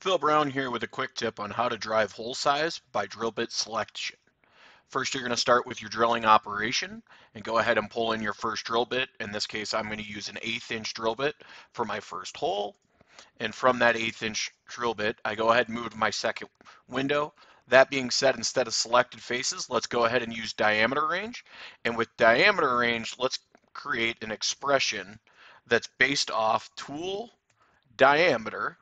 Phil Brown here with a quick tip on how to drive hole size by drill bit selection. First, you're going to start with your drilling operation and go ahead and pull in your first drill bit. In this case, I'm going to use an eighth inch drill bit for my first hole. And from that eighth inch drill bit, I go ahead and move to my second window. That being said, instead of selected faces, let's go ahead and use diameter range. And with diameter range, let's create an expression that's based off tool diameter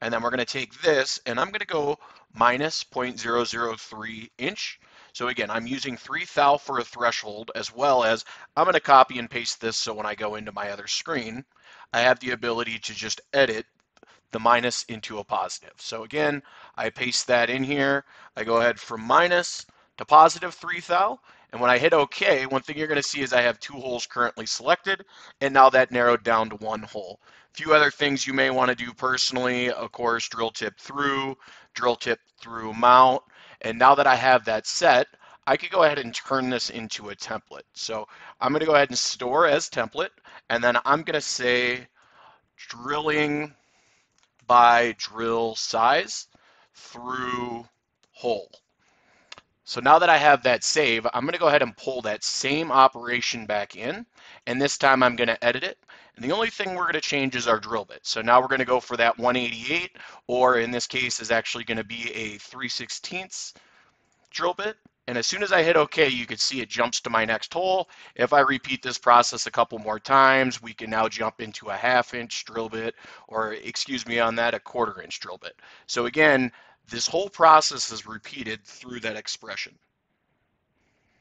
and then we're going to take this and I'm going to go minus 0.003 inch. So again, I'm using 3 thou for a threshold as well as I'm going to copy and paste this so when I go into my other screen, I have the ability to just edit the minus into a positive. So again, I paste that in here. I go ahead from minus to positive 3 thou. And when I hit OK, one thing you're going to see is I have two holes currently selected, and now that narrowed down to one hole. A few other things you may want to do personally, of course, drill tip through, drill tip through mount. And now that I have that set, I could go ahead and turn this into a template. So I'm going to go ahead and store as template, and then I'm going to say drilling by drill size through hole. So now that I have that save, I'm going to go ahead and pull that same operation back in. And this time I'm going to edit it. And the only thing we're going to change is our drill bit. So now we're going to go for that 188, or in this case is actually going to be a 3 16ths drill bit. And as soon as I hit OK, you can see it jumps to my next hole. If I repeat this process a couple more times, we can now jump into a half inch drill bit, or excuse me on that, a quarter inch drill bit. So again, this whole process is repeated through that expression.